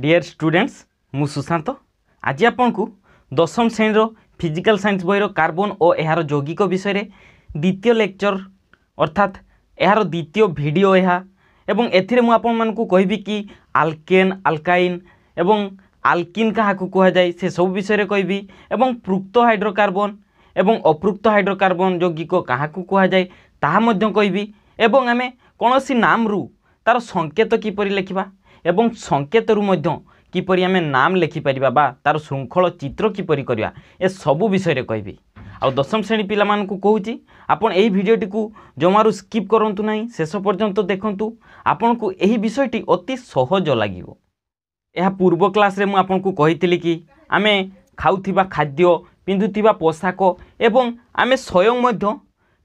dear students ମୁଁ ସୁଶାନ୍ତ ଆଜି ଆପଣଙ୍କୁ ଦଶମ ଶ୍ରେଣୀର ଫିଜିକାଲ୍ ସାଇନ୍ସ ବହିର କାର୍ବନ୍ ଓ ଏହାର ଯୌଗିକ ବିଷୟରେ ଦ୍ୱିତୀୟ ଲେକ୍ଚର ଅର୍ଥାତ୍ ଏହାର ଦ୍ୱିତୀୟ ଭିଡ଼ିଓ ଏହା ଏବଂ ଏଥିରେ ମୁଁ ଆପଣମାନଙ୍କୁ କହିବି କି ଆଲକେନ୍ ଆଲକାଇନ୍ ଏବଂ ଆଲକିନ୍ କାହାକୁ କୁହାଯାଏ ସେସବୁ ବିଷୟରେ କହିବି ଏବଂ ପୃକ୍ତ ହାଇଡ୍ରୋକାର୍ବନ୍ ଏବଂ ଅପୃକ୍ତ ହାଇଡ୍ରୋକାର୍ବନ୍ ଯୌଗିକ କାହାକୁ କୁହାଯାଏ ତାହା ମଧ୍ୟ କହିବି ଏବଂ ଆମେ କୌଣସି ନାମରୁ ତା'ର ସଙ୍କେତ କିପରି ଲେଖିବା ଏବଂ ସଙ୍କେତରୁ ମଧ୍ୟ କିପରି ଆମେ ନାମ ଲେଖିପାରିବା ବା ତାର ଶୃଙ୍ଖଳ ଚିତ୍ର କିପରି କରିବା ଏସବୁ ବିଷୟରେ କହିବି ଆଉ ଦଶମ ଶ୍ରେଣୀ ପିଲାମାନଙ୍କୁ କହୁଛି ଆପଣ ଏହି ଭିଡ଼ିଓଟିକୁ ଜମାରୁ ସ୍କିପ୍ କରନ୍ତୁ ନାହିଁ ଶେଷ ପର୍ଯ୍ୟନ୍ତ ଦେଖନ୍ତୁ ଆପଣଙ୍କୁ ଏହି ବିଷୟଟି ଅତି ସହଜ ଲାଗିବ ଏହା ପୂର୍ବ କ୍ଲାସ୍ରେ ମୁଁ ଆପଣଙ୍କୁ କହିଥିଲି କି ଆମେ ଖାଉଥିବା ଖାଦ୍ୟ ପିନ୍ଧୁଥିବା ପୋଷାକ ଏବଂ ଆମେ ସ୍ୱୟଂ ମଧ୍ୟ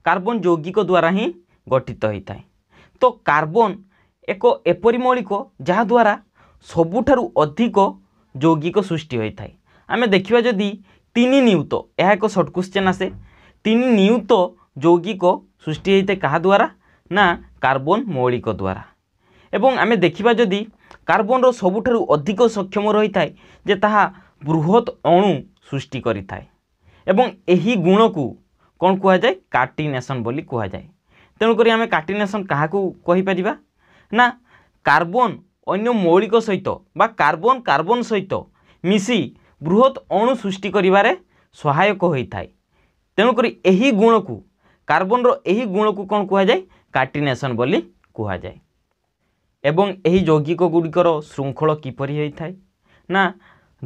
କାର୍ବନ୍ ଯୌଗିକ ଦ୍ୱାରା ହିଁ ଗଠିତ ହୋଇଥାଏ ତ କାର୍ବନ୍ ଏକ ଏପରି ମୌଳିକ ଯାହାଦ୍ୱାରା ସବୁଠାରୁ ଅଧିକ ଯୌଗିକ ସୃଷ୍ଟି ହୋଇଥାଏ ଆମେ ଦେଖିବା ଯଦି ତିନି ନିୟୁତ ଏହା ଏକ ସର୍ଟ କ୍ୱେଶ୍ଚେନ୍ ଆସେ ତିନି ନିୟୁତ ଯୌଗିକ ସୃଷ୍ଟି ହୋଇଥାଏ କାହାଦ୍ୱାରା ନା କାର୍ବନ ମୌଳିକ ଦ୍ୱାରା ଏବଂ ଆମେ ଦେଖିବା ଯଦି କାର୍ବନର ସବୁଠାରୁ ଅଧିକ ସକ୍ଷମ ରହିଥାଏ ଯେ ତାହା ବୃହତ ଅଣୁ ସୃଷ୍ଟି କରିଥାଏ ଏବଂ ଏହି ଗୁଣକୁ କ'ଣ କୁହାଯାଏ କାର୍ଟିନେସନ୍ ବୋଲି କୁହାଯାଏ ତେଣୁକରି ଆମେ କାର୍ଟିନେସନ୍ କାହାକୁ କହିପାରିବା না কার্বন অন্য মৌলিক সহিত বা কার্বন কার্বন সহিত মিশি বৃহৎ অণু সৃষ্টি করবার সহায়ক হয়ে থাকে তেমকরি এই গুণক কার্বনর এই গুণক কণ কুহযায় কার্টিনেসন বলে কুহযায় এবং এই যৌগিক গুড়িকর শৃঙ্খল কিপর হয়ে থাকে না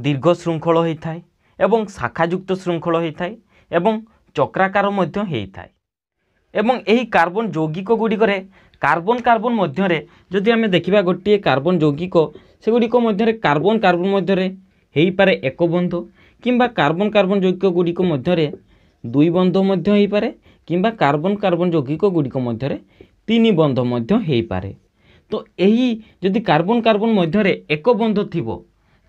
দীর্ঘ শৃঙ্খল হয়ে থাকে এবং শাখাযুক্ত শৃঙ্খল হয়ে থাকে এবং চক্রাকার হয়ে থাকে এবং এই কার্বন যৌগিক ଗୁଡ଼ିକରେ কার্বন কার্বন মধ্যে যদি আমি দেখা গোটিয়ে কার্বন যৌগিক সেগুলিক মধ্যে কার্বন কার্বন মধ্যে হয়ে হয়েপরে এক বন্ধ কিংবা কার্বন কার্বন যৌগিক গুড়ি মধ্যে দুই বন্ধ মধ্যে হয়ে হয়েপরে কিংবা কার্বন কার্বন যৌগিক গুড়ি মধ্যে তিন বন্ধ মধ্যে হয়ে হয়েপরে তো এই যদি কার্বন কার্বন মধ্যে এক বন্ধ থিব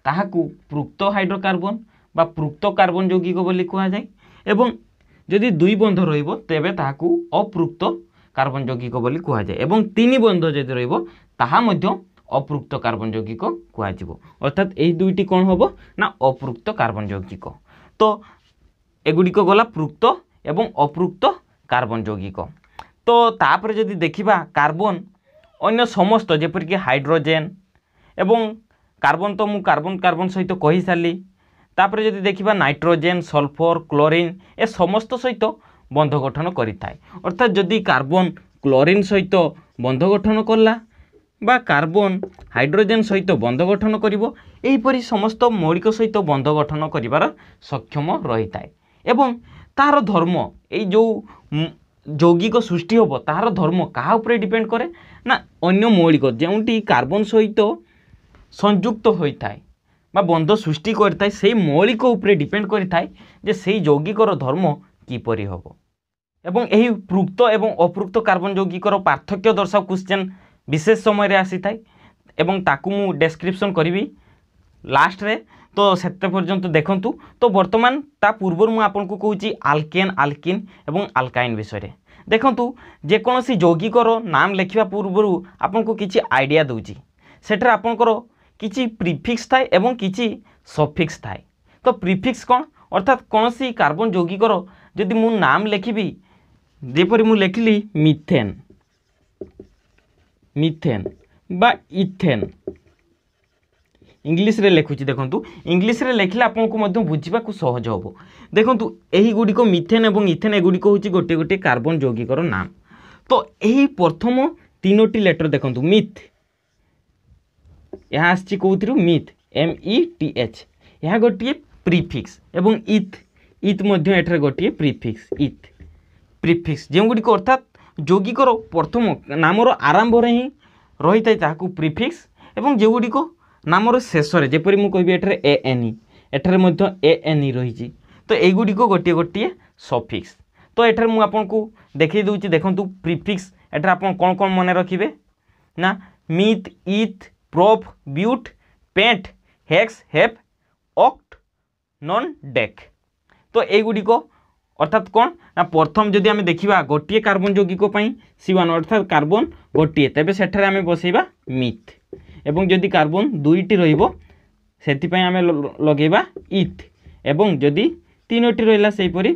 তাহাকু পৃক্ত হাইড্রোকার্বন বা পৃক্ত কার্বন যৌগিক বলে কুয়া যায় এবং যদি দুই বন্ধ রহব তেবে তাহলে অপ্রুক্ত কার্বন যৌগিক বলে কুহযায় এবং তিন বন্ধ যদি রহব তাহা মধ্য অপৃক্ত কার্বন যৌগিক কুহযিব অর্থাৎ এই দুইটি কম হব না অপ্রুক্ত কার্বন যৌগিক তো এগুড়িক গলা প্রুক্ত এবং অপ্রুক্ত কার্বন যৌগিক তো তাপরে যদি দেখিবা কার্বন অন্য সমস্ত যেপরিকি হাইড্রোজেন এবং কার্বন তো মু কার্বন কার্বন সহ কী সারি তাপরে যদি দেখিবা নাইট্রোজেন সলফর ক্লোরিন এ সমস্ত সহিত বন্ধ গঠন করিথায় অর্থাৎ যদি কার্বন ক্লোরিন সহিত বন্ধ গঠন কলা বা কার্বন হাইড্রোজেন সহিত বন্ধ গঠন করিব এইপরি সমস্ত মৌলিক সহিত বন্ধ গঠন করিবার সক্ষম রহিথায় এবং তার ধর্ম এই যে যৌগিক সৃষ্টি হব তার ধর্ম কাহা উপরে ডিপেন্ড করে না অন্য মৌলিক যেটি কার্বন সহিত সংযুক্ত হয়ে থাকে বা বন্ধ সৃষ্টি করে থাকে সেই মৌলিক উপরে ডিপেন্ড করে থাকে যে সেই যৌগিকর ধর্ম কিপরি হব এবং এই পৃক্ত এবং অপৃক্ত কার্বন যৌগিকর পার্থক্য দর্শাও কোশ্চেন বিশেষ সময় আসি থাকে এবং তাকে মু ডেসক্রিপশন করবি লাস্টে তো সেতে পর্যন্ত দেখন্তু তো বর্তমান তা পূর্ব মু আপনার কৌছি আলকেন আলকিন এবং আলকাইন বিষয়ে দেখন্তু যেকোনসি যৌগিকর নাম লেখা পূর্ব আপনার কিছু আইডিয়া দেছি সেটার আপনার କିଛି ପ୍ରିଫିକ୍ସ ଥାଏ ଏବଂ କିଛି ସଫିକ୍ସ ଥାଏ ତ ପ୍ରିଫିକ୍ସ କ'ଣ ଅର୍ଥାତ୍ କୌଣସି କାର୍ବନ୍ ଯୌଗିକର ଯଦି ମୁଁ ନାମ ଲେଖିବି ଯେପରି ମୁଁ ଲେଖିଲି ମିଥେନ୍ ମିଥେନ୍ বা ইথেন ইংলিশে লেখুছি দেখুন ইংলিশে লেখিলে আপনার বুঝবাক সহজ হব দেখুন এইগুড়ি মিথেন এবং ইথেন এগুড়ি হচ্ছে গোটি গোটি কার্বন যৌগিকর নাম তো এই প্রথম তিনোটি লেটর দেখুন মিথ ଏହା ଆସିଛି କେଉଁଥିରୁ meth M E T H ଏହା ଗୋଟିଏ ପ୍ରିଫିକ୍ସ ଏବଂ ଇଥ୍ ଇଥ୍ ମଧ୍ୟ ଏଠାରେ ଗୋଟିଏ ପ୍ରିଫିକ୍ସ ଇଥ୍ ପ୍ରିଫିକ୍ସ ଯେଉଁଗୁଡ଼ିକ ଅର୍ଥାତ୍ ଯୌଗିକର ପ୍ରଥମ ନାମର ଆରମ୍ଭରେ ହିଁ ରହିଥାଏ ତାହାକୁ ପ୍ରିଫିକ୍ସ ଏବଂ ଯେଉଁଗୁଡ଼ିକ ନାମର ଶେଷରେ ଯେପରି ମୁଁ କହିବି ଏଠାରେ ଏ ଏନ୍ ଇ ଏଠାରେ ମଧ୍ୟ ଏ ଏନ୍ ଇ ରହିଛି ତ ଏଇଗୁଡ଼ିକ ଗୋଟିଏ ଗୋଟିଏ ସଫିକ୍ସ ତ ଏଠାରେ ମୁଁ ଆପଣଙ୍କୁ ଦେଖାଇ ଦେଉଛି ଦେଖନ୍ତୁ ପ୍ରିଫିକ୍ସ ଏଠାରେ ଆପଣ କ'ଣ କ'ଣ ମନେ ରଖିବେ ନା meth eth prop but pent hex hept oct non dec তো এইগুড়ি অর্থাৎ কোণ না প্রথম যদি আমি দেখিবা গোটিয়ে কার্বন যৌগিক সি ওয়ান অর্থাৎ কার্বন গোটিয়ে তবে সেটার আমি বসাইবা মিথ এবং যদি কার্বন দুইটি রহব সেপাই আমি লগাইবা ইথ এবং যদি তিনোটি রহলা সেইপরি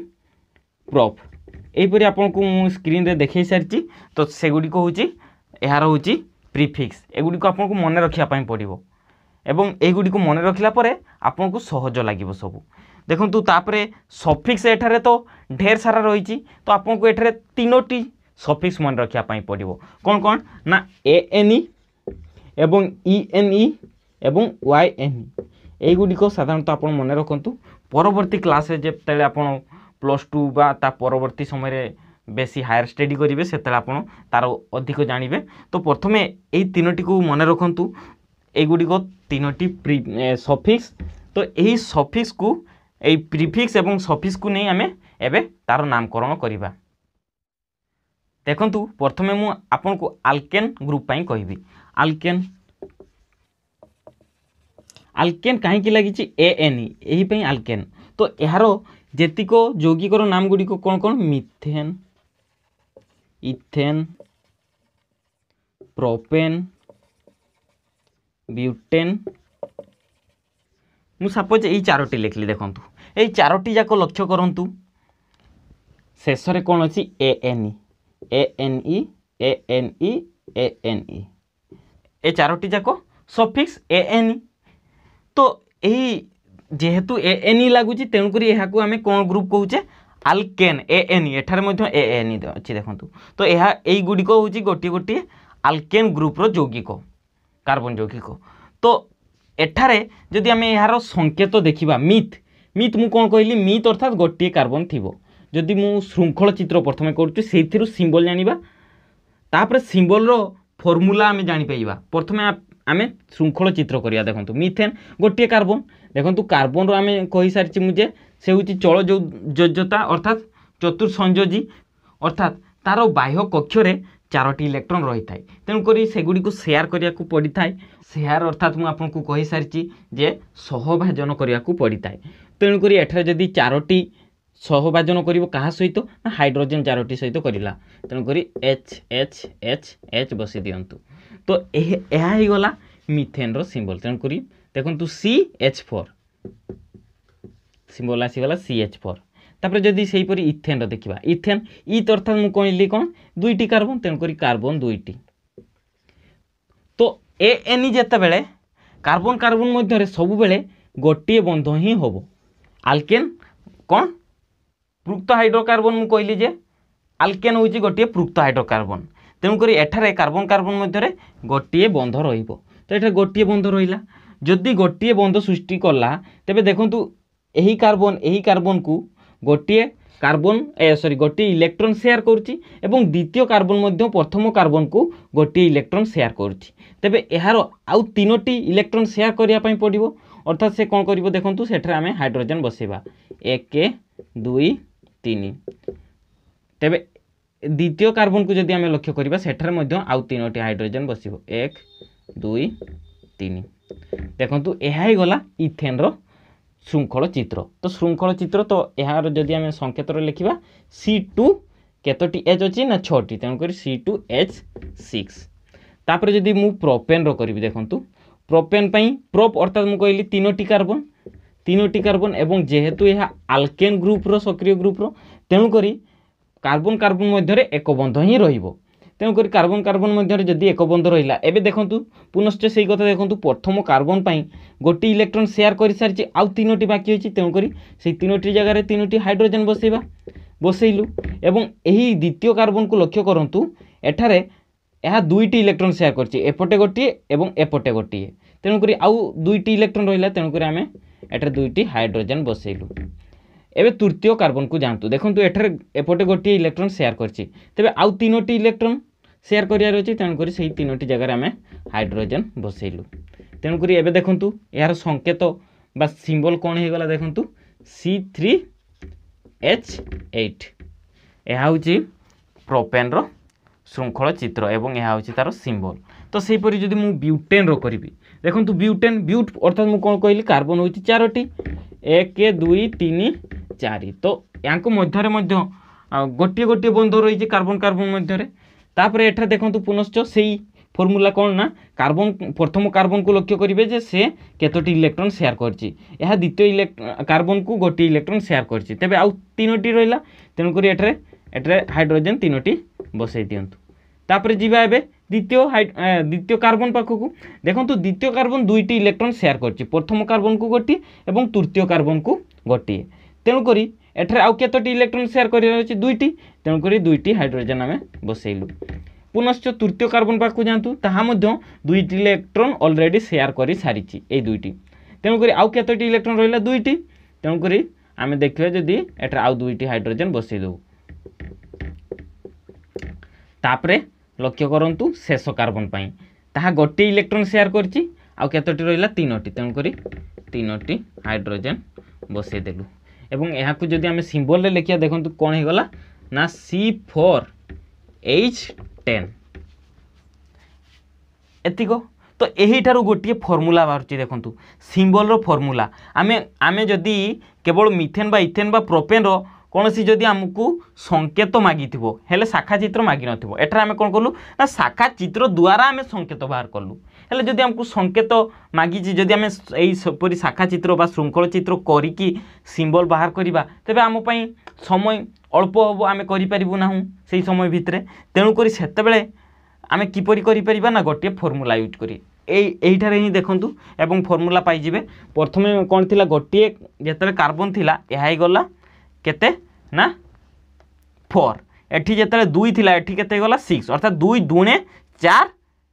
প্রফ এইপরি আপনার স্ক্রিনে দেখাই সারিছি তো সেগুলি হচ্ছে এর হচ্ছে প্রিফিক্স এগুড়ি আপনার মনে রাখা পড়ব এবং এইগুড়ি মনে রাখলা পরে আপনার সহজ লাগিব সবু দেখুন তাপরে সফিক্স এখানে তো ঢের সারা রয়েছে তো আপনার এখানে তিনোটি সফিক্স মনে রাখা পড়ব কোণ কোণ না এ এন ই এবং ই এন ই এবং ওয়াই এন ই এইগুড়ি সাধারণত আপনার মনে রাখতু পরবর্তী ক্লাসে যেতবে আপনার প্লস টু বা তা পরবর্তী সময়ের বেশি হায়ার স্টডি করবে সেতবে আপনার তার অধিক জাঁবে তো প্রথমে এই তিনোটি মনে রাখতু এইগুড়ি তিনোটি প্রি সফিক্স তো এই সফিক্স কু এই প্রিফিক্স এবং সফিক্স কু নিয়ে আমি এবে তার নামকরণ করা দেখন্তু প্রথমে মু আপনার আলকেন গ্রুপ পাই কহিবি আলকেন আলকেন কাহিকি লাগিছি এ এন এইপাই আলকেন তো এর যেতিক যৌগিকর নামগুড়ি কোণ কোণ মিথেন ইথেন প্রোপেন বিউটেন ମୁଁ ସପୋଜ୍ ଏଇ ଚାରୋଟି ଲେଖିଲି ଦେଖନ୍ତୁ ଏଇ ଚାରୋଟି ଯାକ ଲକ୍ଷ୍ୟ କରନ୍ତୁ ଶେଷରେ କ'ଣ ଅଛି A N E A N E A N E A N E A ଚାରୋଟି ଯାକ ସଫିକ୍ସ ଏ ଏନ୍ ଇ ତ ଏହି ଯେହେତୁ ଏ ଏନ୍ ଇ ଲାଗୁଛି ତେଣୁକରି ଏହାକୁ ଆମେ କ'ଣ ଗ୍ରୁପ୍ କହୁଛେ আলকেন এ এন ই এঠারে মধ্যে এ এন ই ଅଛି ଦେଖନ୍ତୁ ତ ଏହା ଏଇଗୁଡ଼ିକ ହେଉଛି ଗୋଟିଏ ଗୋଟିଏ ଆଲକେନ୍ ଗ୍ରୁପ୍ର ଯୌଗିକ କାର୍ବନ ଯୌଗିକ ତ ଏଠାରେ ଯଦି ଆମେ ଏହାର ସଂକେତ ଦେଖିବା ମିଥ୍ ମିଥ୍ ମୁଁ କ'ଣ କହିଲି ମିଥ୍ ଅର୍ଥାତ୍ ଗୋଟିଏ କାର୍ବନ ଥିବ ଯଦି ମୁଁ ଶୃଙ୍ଖଳ ଚିତ୍ର ପ୍ରଥମେ କରୁଛି ସେଇଥିରୁ ସିମ୍ବଲ୍ ଜାଣିବା ତାପରେ ସିମ୍ବଲ୍ର ଫର୍ମୁଲା ଆମେ ଜାଣିପାରିବା ପ୍ରଥମে ଆମେ ଶୃଙ୍ଖଳ ଚିତ୍ର କରିବା ଦେଖନ୍ତୁ ମିଥେନ୍ ଗୋଟିଏ କାର୍ବନ ଦେଖନ୍ତୁ କାର୍ବନରୁ ଆମେ କହିସାରିଛି ମୁଁ ଯେ সে হচ্ছে চলযোজ্যতা অর্থাৎ চতুর্সংযোজী অর্থাৎ তার বাহ্য কক্ষরে চারোটি ইলেকট্রন রয়েছে তেমকরি সেগুড়ি সেয়ার করা পড়িথায় সেয়ার অর্থাৎ মু আপনার কইসারি যে সহভাজন করা পড়িথায় তেমকরি এঠার যদি চারোটি সহভাজন করব কাহা সহিত না হাইড্রোজেন চারোটি সহিত করা তেমকরি এচ এচ এচ এচ বসি দিও তো এ হয়ে গলা মিথেন্র সিম্বল তেমকরি দেখুন সি এচ ফোর ସିମ୍ବଲ୍ ଆସିଗଲା ସି ଏଚ୍ ଫୋର୍ ତାପରେ ଯଦି ସେହିପରି ଇଥେନ୍ର ଦେଖିବା ଇଥେନ୍ ଇଥ୍ ଅର୍ଥାତ୍ ମୁଁ କହିଲି କ'ଣ ଦୁଇଟି କାର୍ବନ୍ ତେଣୁକରି କାର୍ବନ୍ ଦୁଇଟି ତ ଏ ଏନ୍ ଇ ଯେତେବେଳେ କାର୍ବନ୍ କାର୍ବନ୍ ମଧ୍ୟରେ ସବୁବେଳେ ଗୋଟିଏ ବନ୍ଧ ହିଁ ହେବ ଆଲକେନ୍ କ'ଣ ପୃକ୍ତ ହାଇଡ୍ରୋକାର୍ବନ୍ ମୁଁ କହିଲି ଯେ ଆଲକେନ୍ ହେଉଛି ଗୋଟିଏ ପୃକ୍ତ ହାଇଡ୍ରୋକାର୍ବନ୍ ତେଣୁକରି ଏଠାରେ କାର୍ବନ୍ କାର୍ବନ୍ ମଧ୍ୟରେ ଗୋଟିଏ ବନ୍ଧ ରହିବ ତ ଏଠାରେ ଗୋଟିଏ ବନ୍ଧ ରହିଲା ଯଦି ଗୋଟିଏ ବନ୍ଧ ସୃଷ୍ଟି କଲା ତେବେ ଦେଖନ୍ତୁ ଏହି କାର୍ବନ୍ ଏହି କାର୍ବନ୍କୁ গোটিয়ে কার্বন সরি গোটিয়ে ইলেকট্রন সেয়ার করছি এবং দ্বিতীয় কার্বন মধ্যে প্রথম কার্বনকু গোটিয়ে ইলেকট্রন সেয়ার করছি তেবে এর আউ তিনোটি ইলেকট্রন সেয়ার করা পড়ব অর্থাৎ সে কম করব দেখুন সেটার আমি হাইড্রোজেন বসাইবা এক দুই তিন তবে দ্বিতীয় কার্বনকু যদি আমি লক্ষ্য করা সেটার মধ্যে আউ তিনোটি হাইড্রোজেন বসব এক দুই তিন দেখুন এ গলা ইথেনর ଶୃଙ୍ଖଳ ଚିତ୍ର ତ ଶୃଙ୍ଖଳ ଚିତ୍ର ତ ଏହାର ଯଦି ଆମେ ସଂକେତରେ ଲେଖିବା ସି ଟୁ କେତୋଟି ଏଚ୍ ଅଛି ନା ଛଅଟି ତେଣୁକରି ସି ଟୁ ଏଚ୍ ସିକ୍ସ ତାପରେ ଯଦି ମୁଁ ପ୍ରୋପେନ୍ର କରିବି ଦେଖନ୍ତୁ ପ୍ରୋପେନ୍ ପାଇଁ ପ୍ରୋପ୍ ଅର୍ଥାତ୍ ମୁଁ କହିଲି ତିନୋଟି କାର୍ବନ୍ ତିନୋଟି କାର୍ବନ୍ ଏବଂ ଯେହେତୁ ଏହା ଆଲକେନ୍ ଗ୍ରୁପ୍ର ସକ୍ରିୟ ଗ୍ରୁପ୍ର ତେଣୁକରି କାର୍ବନ୍ କାର୍ବନ୍ ମଧ୍ୟରେ ଏକ ବନ୍ଧ ହିଁ ରହିବ তেমকরি কার্বন কার্বন মধ্যে যদি এক বন্ধ রহিলা এবে দেখন্তু পুনশ্চ সেই কথা দেখন্তু প্রথম কার্বন পাই গোটি ইলেকট্রন সেয়ার করে সারিছে আউ তিনোটি বাকি হয়েছে তেমকরি সেই তিনোটি জায়গায় তিনোটি হাইড্রোজেন বসাইবা বসাইলু এবং এই দ্বিতীয় কার্বনকু লক্ষ্য করন্তু এঠারে ଏହା ଦୁଇଟି ଇଲେକ୍ଟ୍ରନ୍ ସେୟାର କରିଛି ଏପଟେ ଗୋଟିଏ ଏବଂ ଏପଟେ ଗୋଟିଏ ତେଣୁକରି ଆଉ ଦୁଇଟି ଇଲେକ୍ଟ୍ରନ୍ ରହିଲା ତେଣୁକରି ଆମେ ଏଠାରେ ଦୁଇଟି ହାଇଡ୍ରୋଜେନ୍ ବସେଇଲୁ এবে তৃতীয় কার্বনকু যাঁতু দেখুন এঠার এপটে গোটি ইলেকট্রন সেয়ার করছি তবে আউ তিনোটি ইলেকট্রন সেয়ার করার অছি তেমকি সেই তিনোটি জায়গায় আমি হাইড্রোজেন বসাইলু তেমকি এবে দেখুন এর সংকেত বা সিম্বল কোণ হয়ে গলা দেখুন সি থ্রি এচ এইট ଏହା ହେଉଛି ପ୍ରୋପେନ୍ର ଶୃଙ୍ଖଳ ଚିତ୍ର ଏବଂ ଏହା ହେଉଛି ତା'ର ସିମ୍ବଲ୍ ତ ସେହିପରି ଯଦି ମୁଁ ବ୍ୟୁଟେନ୍ର କରିବି ଦେଖନ୍ତୁ ବ୍ୟୁଟେନ୍ ବ୍ୟୁଟ୍ ଅର୍ଥାତ୍ ମୁଁ କ'ଣ କହିଲି କାର୍ବନ୍ ହେଉଛି ଚାରୋଟି ଏକ ଦୁଇ ତିନି ଚାରି ତ ୟାଙ୍କ ମଧ୍ୟରେ ମଧ୍ୟ ଗୋଟିଏ ଗୋଟିଏ ବନ୍ଧ ରହିଛି କାର୍ବନ୍ କାର୍ବନ୍ ମଧ୍ୟରେ ତାପରେ ଏଠାରେ ଦେଖନ୍ତୁ ପୁନଶ୍ଚ ସେଇ ଫର୍ମୁଲା କ'ଣ ନା କାର୍ବନ୍ ପ୍ରଥମ କାର୍ବନ୍କୁ ଲକ୍ଷ୍ୟ କରିବେ ଯେ ସେ କେତୋଟି ଇଲେକ୍ଟ୍ରନ୍ ସେୟାର କରିଛି ଏହା ଦ୍ୱିତୀୟ କାର୍ବନ୍କୁ ଗୋଟିଏ ଇଲେକ୍ଟ୍ରନ୍ ସେୟାର କରିଛି ତେବେ ଆଉ ତିନୋଟି ରହିଲା ତେଣୁକରି ଏଠାରେ ଏଠାରେ ହାଇଡ୍ରୋଜେନ୍ ତିନୋଟି ବସାଇ ଦିଅନ୍ତୁ ତାପରେ ଯିବା ଏବେ দ্বিতীয় হাই দ্বিতীয় কার্বন পাখকু দেখন্তু দ্বিতীয় কার্বন দুইটি ইলেকট্রন সেয়ার করছে প্রথম কার্বনকু গোটিয়ে এবং তৃতীয় কার্বনকু গোটিয়ে তেণুকরি এঠারে আউ কতটি ইলেকট্রন সেয়ার করিবার আছে দুইটি তেণুকরি দুইটি হাইড্রোজেন আমি বসাইলু পুনশ্চ তৃতীয় কার্বন পাখু যাঁতু তাহা মধ্যে দুইটি ইলেকট্রন অলরেডি সেয়ার করে সারিছি এই দুইটি তেণুকরি আউ কতটি ইলেকট্রন রহিলা দুইটি তেণুকরি আমি দেখিবা যদি এঠারে আউ দুইটি হাইড্রোজেন বসাই দেবু তাপরে লক্ষ্য করতু শেষ কার্বন পাই তাহা গোটি ইলেকট্রন সেয়ার করছি আউ কতটি রহলা তিনোটি তেমকরি তিনোটি হাইড্রোজেন বসাই দেলু এবং এখন যদি আমি সিম্বলরে লেখিয়া দেখুন কোণ হয়ে গলা না সি ফোর এইচ টেন এতিক তো এইঠার গোটিয়ে ফর্মুলা বাহুছি দেখুন সিম্বলর ফর্মুলা আমি আমি যদি কেবল মিথেন বা ইথেন বা প্রোপেনর কোণী যদি আমি সংকেত মাগিথিব হলে শাখা চিত্র মাগি নথিব এটার আমি কোণ কলু না শাখা চিত্র দ্বারা আমি সংকেত বাহার কলু হলে যদি আমি সংকেত মাগিছি যদি আমি এইপরি শাখা চিত্র বা শৃঙ্খল চিত্র করিকি সিম্বল বাহার করা তবে আমি সময় অল্প হব আমি করে পারু না সেই সময় ভিতরে তেমুকরি সেতবে আমি কিপর করে পারা না গোটিয়ে ফর্মুলা ইউজ করি এই এইটারে ହିଁ ଦେଖନ୍ତୁ ଏବଂ ଫର୍ମୁଲା ପାଇଯିବେ ପ୍ରଥମେ କ'ଣ ଥିଲା ଗୋଟିଏ ଯେତେବେଳେ କାର୍ବନ୍ ଥିଲା ଏହା ହେଇଗଲା କେତେ ନା ଫୋର୍ ଏଠି ଯେତେବେଳେ ଦୁଇ ଥିଲା ଏଠି କେତେ ହେଇଗଲା ସିକ୍ସ ଅର୍ଥାৎ ଦୁଇ ଦୁଣେ ଚାର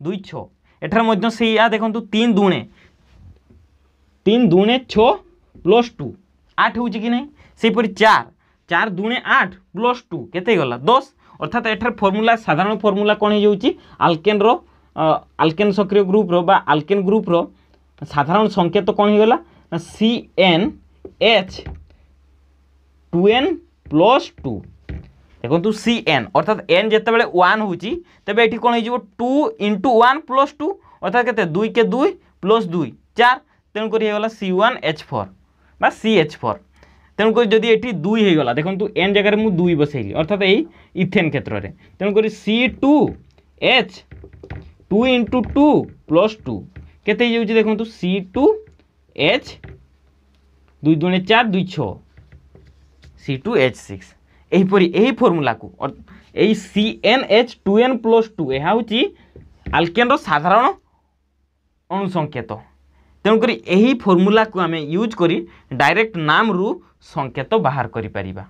ଦୁଇ ଛଅ ଏଠାରେ ମଧ୍ୟ ସେଇଆ ଦେଖନ୍ତୁ ତିନି ଦୁଣେ ତିନି ଦୁଣେ ଛଅ ପ୍ଲସ୍ ଟୁ ଆଠ ହେଉଛି କି ନାହିଁ ସେହିପରି ଚାର চার দুণে আট প্লস টু কেতে গলা দশ অর্থাৎ এটার ফর্মুলা সাধারণ ফর্মুলা কোণ হয়ে যাচ্ছে আলকেনর আলকেন সক্রিয় গ্রুপর বা আলকেন গ্রুপর সাধারণ সংকেত কোণ হয়ে গলা C N H two N plus two দেখুন সি এন অর্থাৎ এন যেতবে ওয়ান হচ্ছে তবে এটি কোণ হয়ে যাব two into one plus two অর্থাৎ কে দুই কে দুই প্লস দুই চার তেমক হয়ে সি ওয়ান এচ ফোর বা সি এচ ফোর তেমক যদি এটি দুই হয়ে গলা দেখুন এন জায়গায় মু দুই বসাইলি অর্থাৎ এই ইথেন ক্ষেত্রে তেমক C two H two into two plus two কেতে হয়ে যাচ্ছে দেখুন সি টু এচ দুই দুণে চার দুই ছ ସି ଟୁ ଏଚ୍ ସିକ୍ସ ଏହିପରି ଏହି ଫର୍ମୁଲାକୁ ଏଇ C N H two N plus two ଏହା ହେଉଛି ଆଲକେନ୍ର ସାଧାରଣ ଅଣୁସଙ୍କେତ ତେଣୁକରି ଏହି ଫର୍ମୁଲାକୁ ଆମେ ୟୁଜ୍ କରି ଡାଇରେକ୍ଟ ନାମରୁ ସଙ୍କେତ ବାହାର କରିପାରିବା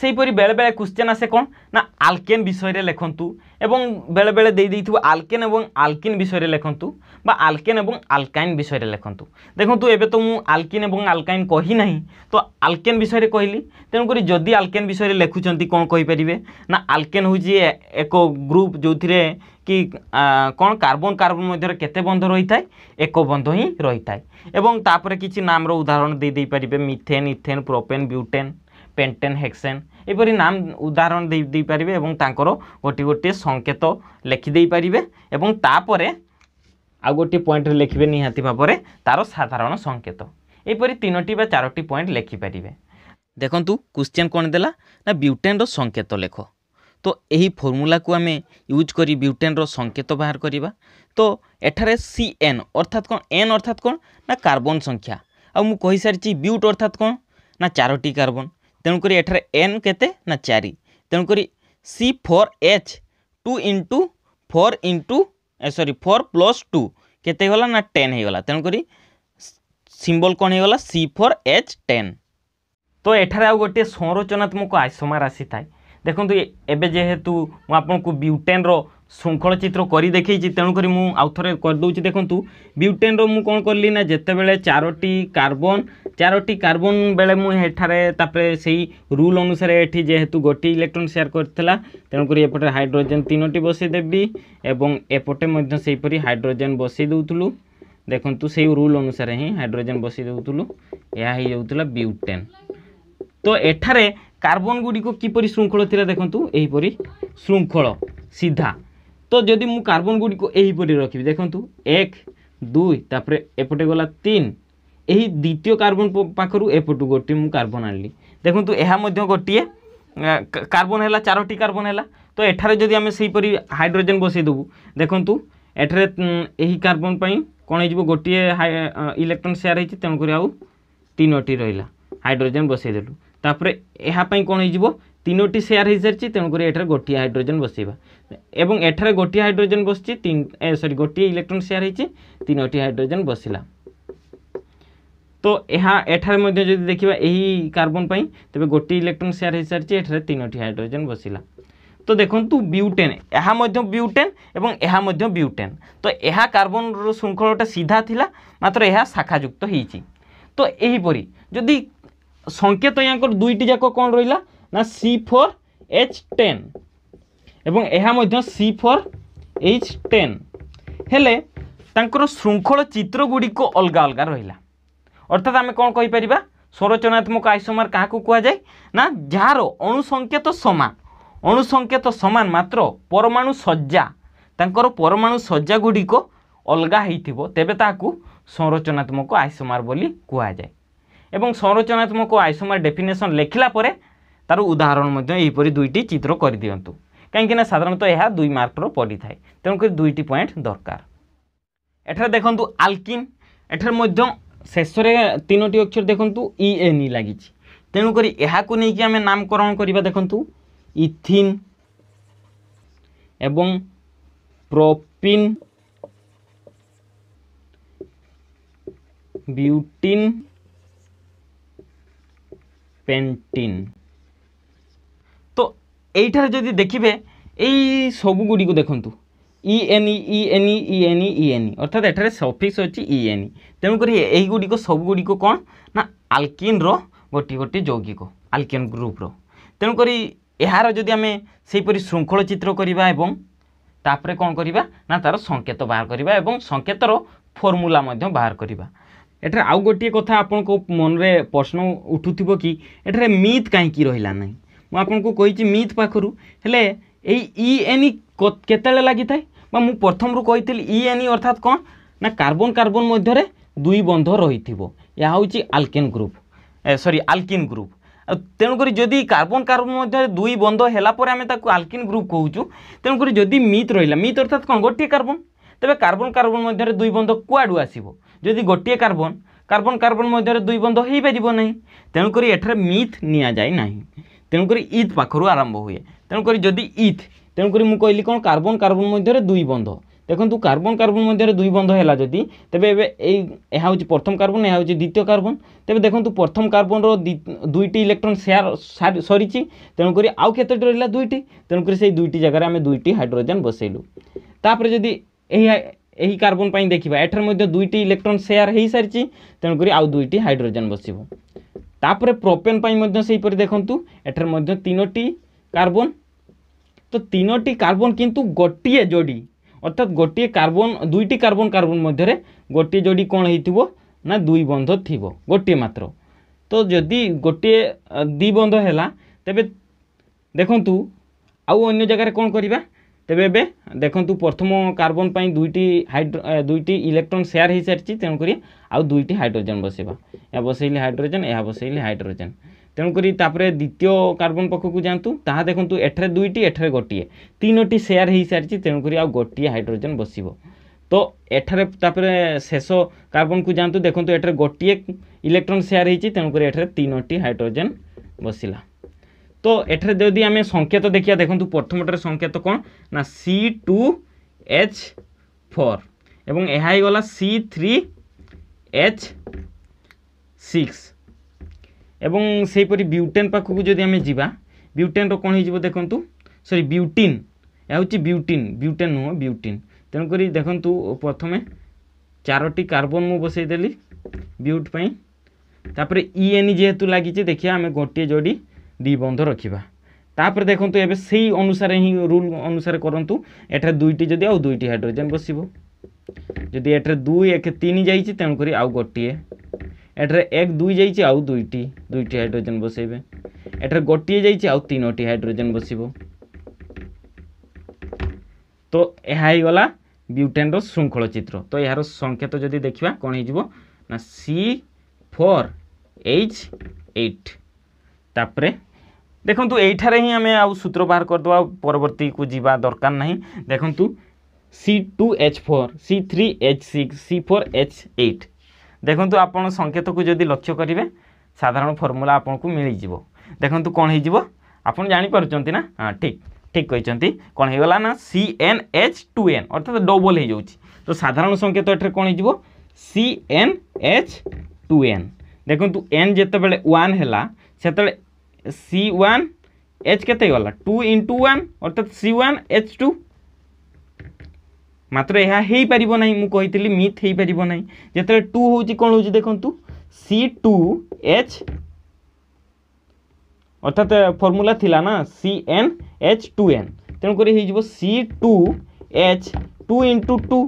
সেইপরি বেড়ে বেড়ে কোশ্চেন আসে কোণ না আলকেন বিষয়ে লেখন্তু এবং বেড়ে বেড়ে দিয়ে দিয়েথিব আলকেন এবং আলকিন বিষয়ে লেখন্তু বা আলকেন এবং আলকাইন বিষয়ে লেখন্তু দেখুন এবে তো মু আলকিন এবং আলকাইন কহি না তো আলকেন বিষয়ে কহিলি তেমকরি যদি আলকেন বিষয়ে লেখুচার কোণ কইপারে না আলকেন হচ্ছে এক গ্রুপ যে কি কোণ কার্বন কার্বন মধ্যে কেতে বন্ধ রয়েছে এক বন্ধ হি রয়েছে এবং তাপরে কিছু নামর উদাহরণ দিয়ে পারে methane ethane propane butane pentane hexane এপরি নাম উদাহরণ দিয়ে এবং তাঁর গোটি গোটি সংকেত লেখিদেইপারে এবং তাপরে আউ গোটি পয়েন্ট লেখবে নিহতি ভাবে তার সাধারণ সংকেত এইপরি তিনোটি বা চারোটি পয়েন্ট লেখিপারে দেখুন কোশ্চেন কোণ দেলা না বিউটেন্র সংকেত লেখ তো এই ফর্মুলাকে আমি ইউজ করি বিউটেন্র সংকেত বাহার করা তো এখানে সি এন অর্থাৎ কোণ এন অর্থাৎ কোণ না কার্বন সংখ্যা আু সারি বিউট অর্থাৎ কোণ না চারোটি কার্বন তেমকরি এঠার এন কেতে না চারি তেমকরি C four H two into four into sorry four plus two কেতে হয়ে গলা না টেন হয়ে গলা তেমকরি সিম্বল কোণ হয়ে গলা সি ফোর এচ টেন তো এঠারে আউ গোটিয়ে সংরচনাত্মক আইসমা রাশি থাকে দেখুন এবে যেহেতু আপনার বিউটেন্র ଶୃଙ୍ଖଳ ଚିତ୍ର କରି ଦେଖେଇଛି ତେଣୁକରି ମୁଁ ଆଉ ଥରେ କରିଦେଉଛି ଦେଖନ୍ତୁ ବ୍ୟୁଟେନ୍ର ମୁଁ କ'ଣ କଲି ନା ଯେତେବେଳେ ଚାରୋଟି କାର୍ବନ୍ ଚାରୋଟି କାର୍ବନ୍ ବେଳେ ମୁଁ ଏଠାରେ ତାପରେ ସେଇ ରୁଲ୍ ଅନୁସାରେ ଏଠି ଯେହେତୁ ଗୋଟିଏ ଇଲେକ୍ଟ୍ରନ୍ ସେୟାର କରିଥିଲା ତେଣୁକରି ଏପଟେ ହାଇଡ୍ରୋଜେନ୍ ତିନୋଟି ବସାଇଦେବି ଏବଂ ଏପଟେ ମଧ୍ୟ ସେହିପରି ହାଇଡ୍ରୋଜେନ୍ ବସାଇ ଦେଉଥିଲୁ ଦେଖନ୍ତୁ ସେଇ ରୁଲ୍ ଅନୁସାରେ ହିଁ ହାଇଡ୍ରୋଜେନ୍ ବସାଇ ଦେଉଥିଲୁ ଏହା ହେଇଯାଉଥିଲା ବ୍ୟୁଟେନ୍ ତ ଏଠାରେ କାର୍ବନ୍ ଗୁଡ଼ିକ କିପରି ଶୃଙ୍ଖଳ ଥିଲା ଦେଖନ୍ତୁ ଏହିପରି ଶୃଙ୍ଖଳ ସିଧା তো যদি মু কার্বন গুড়ি এইপরি রাখবি দেখুন এক দুই তাপরে এপটে গলা তিন এই দ্বিতীয় কার্বন পাখু এপটু গোটি মু কার্বন আনলি দেখুন গোটিয়ে কার্বন হল চারোটি কার্বন হল তো এঠারে যদি আমি সেইপরি হাইড্রোজেন বসাই দেবু দেখুন এঠারে এই কার্বন পাই কোণ হয়ে গোটিয়ে ইলেকট্রন সেয়ার হয়েছে তেমক আউ তিনোটি রহলা হাইড্রোজেন বসাই দেলু তাপরে এপাই কোণ হয়ে ତିନୋଟି ସେୟାର ହେଇସାରିଛି ତେଣୁକରି ଏଠାରେ ଗୋଟିଏ ହାଇଡ୍ରୋଜେନ୍ ବସାଇବା ଏବଂ ଏଠାରେ ଗୋଟିଏ ହାଇଡ୍ରୋଜେନ୍ ବସିଛି ତିନି ସରି ଗୋଟିଏ ଇଲେକ୍ଟ୍ରନ୍ ସେୟାର ହେଇଛି ତିନୋଟି ହାଇଡ୍ରୋଜେନ୍ ବସିଲା ତ ଏହା ଏଠାରେ ମଧ୍ୟ ଯଦି ଦେଖିବା ଏହି କାର୍ବନ୍ ପାଇଁ ତେବେ ଗୋଟିଏ ଇଲେକ୍ଟ୍ରନ୍ ସେୟାର ହେଇସାରିଛି ଏଠାରେ ତିନୋଟି ହାଇଡ୍ରୋଜେନ୍ ବସିଲା তো দেখুন বিউটেন এহা মধ্যে বিউটেন এবং এহা মধ্যে বিউটেন তো এহা কার্বনর শৃঙ্খলটা সিধা লা মাত্র এহা শাখাযুক্ত হয়েছি তো এইপরি যদি সংকেত ইয়াঙ্কর দুইটি যাক কোণ রহিলা ନା ସି ଫୋର୍ ଏଚ୍ ଟେନ୍ ଏବଂ ଏହା ମଧ୍ୟ ସି ଫୋର୍ ଏଚ୍ ଟେନ୍ ହେଲେ ତାଙ୍କର ଶୃଙ୍ଖଳ ଚିତ୍ରଗୁଡ଼ିକ ଅଲଗା ଅଲଗା ରହିଲା ଅର୍ଥାତ୍ ଆମେ କ'ଣ କହିପାରିବା ସଂରଚନାତ୍ମକ ଆଇସୋମାର କାହାକୁ କୁହାଯାଏ ନା ଯାହାର ଅଣୁସଂଖ୍ୟାତ ସମାନ ଅଣୁସଂଖ୍ୟାତ ସମାନ ମାତ୍ର ପରମାଣୁ ସଜ୍ଜା ତାଙ୍କର ପରମାଣୁ ସଜ୍ଜାଗୁଡ଼ିକ ଅଲଗା ହେଇଥିବ ତେବେ ତାହାକୁ ସଂରଚନାତ୍ମକ ଆଇସୋମାର ବୋଲି କୁହାଯାଏ ଏବଂ ସଂରଚନାତ୍ମକ ଆଇସୋମାର ଡେଫିନେସନ୍ ଲେଖିଲା ପରେ তার উদাহরণ মধ্যে এইপরি দুইটি চিত্র করে দিও কাইকিনা সাধারণত এহা দুই মার্কর পড়িথায় তেমকরি দুইটি পয়েন্ট দরকার এঠার দেখুন আলকিন এঠার মধ্যে শেষরে তিনোটি অক্ষর দেখুন ই এন ই লাগিছি তেমকরি এখন নিয়ে আমি নামকরণ করা দেখুন ইথিন এবং প্রোপিন বিউটিন পেন্টিন এইটার যদি দেখিবে এই সবুগুড়ি দেখন্তু ই ইএনই ইএনই ইএনই অর্থাৎ এটার সফিক্স হচ্ছে অছি ইএনই তেমকরি এইগুড়ি সবুগুড়ি কোণ না আলকিনর গোটি গোটি যৌগিক আলকিন গ্রুপর তেমকরি এর যদি আমি সেইপরি শৃঙ্খল চিত্র করা এবং তাপরে কম করা না তার সংকেত বাহার করা এবং সংকেতর ফর্মুলা বাহার করা এটার আউ গোটি কথা আপনার মনরে প্রশ্ন উঠুব কি এটার মিথ কী রহিলা নাই ମୁଁ ଆପଣଙ୍କୁ କହିଛି ମିଥ୍ ପାଖରୁ ହେଲେ ଏଇ ଇ ଏନ୍ ଇ କେତେବେଳେ ଲାଗିଥାଏ ବା ମୁଁ ପ୍ରଥମରୁ କହିଥିଲି ଇ ଏନ୍ ଇ ଅର୍ଥାତ୍ କ'ଣ ନା କାର୍ବନ୍ କାର୍ବନ୍ ମଧ୍ୟରେ ଦୁଇ ବନ୍ଧ ରହିଥିବ ଏହା ହେଉଛି alkane group sorry alkyne group তেমকি যদি কার্বন কার্বন মধ্যে দুই বন্ধ হেলা পরে আমি তাকে আলকিন গ্রুপ কৌছু তেমকি যদি মিথ রহলা মিথ অর্থাৎ কোণ গোটিয়ে কার্বন তবে কার্বন কার্বন মধ্যে দুই বন্ধ কুয়াড়ু আসব যদি গোটিয়ে কার্বন কার্বন কার্বন মধ্যে দুই বন্ধ হয়ে পার না তেমকি এঠার মিথ নিয়া যায় না তেমকরি ইথ পাখর আরম্ভ হুয়ে তেমকরি যদি ইথ তেমকরি মু কহিলি কোণ কার্বন কার্বন মধ্যে দুই বন্ধ দেখুন কার্বন কার্বন মধ্যে দুই বন্ধ হল যদি তবে এবে এই এহা হচ্ছে প্রথম কার্বন এহা হচ্ছে দ্বিতীয় কার্বন তবে দেখুন প্রথম কার্বনর দুইটি ইলেকট্রন সেয়ার সরিছি তেমকরি আউ কতটি রহলা দুইটি তেমকরি সেই দুইটি জায়গায় আমি দুইটি হাইড্রোজেন বসাইলু তাপরে যদি এই এই কার্বন পাই দেখিবা এঠার মধ্যে দুইটি ইলেকট্রন সেয়ার হয়ে সারিছি তেমকরি আউ দুইটি হাইড্রোজেন বসিব ତାପରେ ପ୍ରୋପେନ୍ ପାଇଁ ମଧ୍ୟ ସେହିପରି ଦେଖନ୍ତୁ ଏଠାରେ ମଧ୍ୟ ତିନୋଟି କାର୍ବନ୍ ତ ତିନୋଟି କାର୍ବନ୍ କିନ୍ତୁ ଗୋଟିଏ ଯୋଡ଼ି ଅର୍ଥାତ୍ ଗୋଟିଏ କାର୍ବନ୍ ଦୁଇଟି କାର୍ବନ୍ କାର୍ବନ୍ ମଧ୍ୟରେ ଗୋଟିଏ ଯୋଡ଼ି କ'ଣ ହେଇଥିବ ନା ଦୁଇ ବନ୍ଧ ଥିବ ଗୋଟିଏ ମାତ୍ର ତ ଯଦି ଗୋଟିଏ ଦୁଇ ବନ୍ଧ ହେଲା ତେବେ ଦେଖନ୍ତୁ ଆଉ ଅନ୍ୟ ଜାଗାରେ କ'ଣ କରିବା ତେବେ ଏବେ ଦେଖନ୍ତୁ ପ୍ରଥମ କାର୍ବନ୍ ପାଇଁ ଦୁଇଟି ହାଇଡ୍ରୋ ଦୁଇଟି ଇଲେକ୍ଟ୍ରନ୍ ସେୟାର ହୋଇସାରିଛି ତେଣୁକରି ଆଉ ଦୁଇଟି ହାଇଡ୍ରୋଜେନ୍ ବସାଇବା ଏହା ବସାଇଲେ ହାଇଡ୍ରୋଜେନ୍ ଏହା ବସାଇଲେ ହାଇଡ୍ରୋଜେନ୍ ତେଣୁକରି ତାପରେ ଦ୍ୱିତୀୟ କାର୍ବନ୍ ପାଖକୁ ଯାଆନ୍ତୁ ତାହା ଦେଖନ୍ତୁ ଏଠାରେ ଦୁଇଟି ଏଠାରେ ଗୋଟିଏ ତିନୋଟି ସେୟାର ହୋଇସାରିଛି ତେଣୁକରି ଆଉ ଗୋଟିଏ ହାଇଡ୍ରୋଜେନ୍ ବସିବ ତ ଏଠାରେ ତାପରେ ଶେଷ କାର୍ବନ୍କୁ ଯାଆନ୍ତୁ ଦେଖନ୍ତୁ ଏଠାରେ ଗୋଟିଏ ଇଲେକ୍ଟ୍ରନ୍ ସେୟାର ହୋଇଛି ତେଣୁକରି ଏଠାରେ ତିନୋଟି ହାଇଡ୍ରୋଜେନ୍ ବସିଲା তো ଏଠାରେ ଯଦି ଆମେ ସଂକେତ ଦେଖିବା ଦେଖନ୍ତୁ ପ୍ରଥମଟାରେ ସଂକେତ କ'ଣ ନା ସି ଟୁ ଏଚ୍ ଫୋର୍ ଏବଂ ଏହା ହେଇଗଲା ସି ଥ୍ରୀ ଏଚ୍ ସିକ୍ସ এবং সেইপরি বিউটেন পাখু যদি আমি যা বিউটেন্র কোণ হয়ে যাব দেখুন সরি বিউটিন এ হচ্ছে বিউটিন বিউটেন নুহ বিউটিন তেমক দেখুন প্রথমে চারোটি কার্বন মু বসাইদেলি বিউট পাই তাপরে ইএনই যেহেতু লাগিছে দেখিয়া আমি গোটিয়ে যোড়ি দ্বিবন্ধ রখিবা তাপরে দেখুন এবে সেই অনুসারে হি রুল অনুসারে করতু এটার দুইটি যদি আউ দুইটি হাইড্রোজেন বসব যদি এটার দুই এক তিন যাই তেমকি আউ গোটিয়ে এটার এক দুই যাই আউ দুইটি দুইটি হাইড্রোজেন বসাইবে এটার গোটিয়ে যাই আউ তিনোটি হাইড্রোজেন বসব তো এগলা বিউটেন্র শৃঙ্খল চিত্র তো এর সংকেত যদি দেখা কম হয়ে না সি ফোর এইচ এইট তাপরে দেখন্তু এইঠারে ହିଁ ଆମେ ଆଉ ସୂତ୍ର ବାହାର କରିଦେବା ପରବର୍ତ୍ତୀକୁ ଯିବା ଦରକାର ନାହିଁ ଦେଖନ୍ତୁ C two H four C three H six C four H eight ଦେଖନ୍ତୁ ଆପଣ ସଙ୍କେତକୁ ଯଦି ଲକ୍ଷ୍ୟ କରିବେ ସାଧାରଣ ଫର୍ମୁଲା ଆପଣଙ୍କୁ ମିଳିଯିବ ଦେଖନ୍ତୁ କ'ଣ ହେଇଯିବ ଆପଣ ଜାଣିପାରୁଛନ୍ତି ନା ହଁ ଠିକ୍ ଠିକ୍ କହିଛନ୍ତି କ'ଣ ହେଇଗଲା ନା C N H two N ଅର୍ଥାତ୍ ଡବଲ୍ ହେଇଯାଉଛି ତ ସାଧାରଣ ସଙ୍କେତ ଏଠାରେ କ'ଣ ହେଇଯିବ C N H two N ଦେଖନ୍ତୁ ଏନ୍ ଯେତେବେଳେ ୱାନ୍ ହେଲା ସେତେବେଳେ सी वन एच केतला टू इंटू वन अर्थात सी वन एच टू ମାତ୍ର ଏହା ହେଇପାରିବ ନାହିଁ ମୁଁ କହିଥିଲି ମିଥ୍ ହେଇପାରିବ ନାହିଁ ଯେତେବେଳେ ଟୁ ହେଉଛି କ'ଣ ହେଉଛି ଦେଖନ୍ତୁ ସି ଟୁ ଏଚ୍ ଅର୍ଥାତ୍ ଫର୍ମୁଲା ଥିଲା ନା C N H two N ତେଣୁକରି ହେଇଯିବ C two H two into two